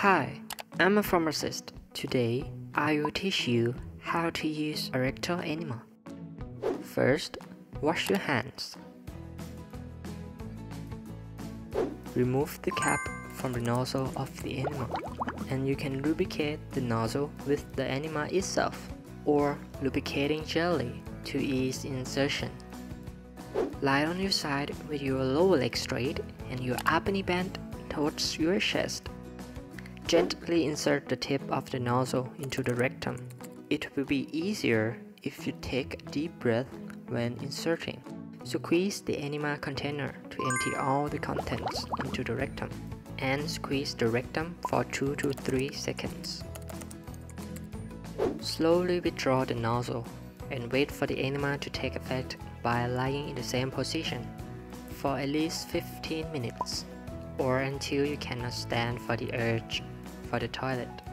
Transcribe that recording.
Hi, I'm a pharmacist. Today, I will teach you how to use a rectal enema. First, wash your hands. Remove the cap from the nozzle of the enema, and you can lubricate the nozzle with the enema itself or lubricating jelly to ease insertion. Lie on your side with your lower leg straight and your upper knee bent towards your chest. Gently insert the tip of the nozzle into the rectum. It will be easier if you take a deep breath when inserting. Squeeze the enema container to empty all the contents into the rectum and squeeze the rectum for 2 to 3 seconds. Slowly withdraw the nozzle and wait for the enema to take effect by lying in the same position for at least 15 minutes or until you cannot stand for the urge for the toilet.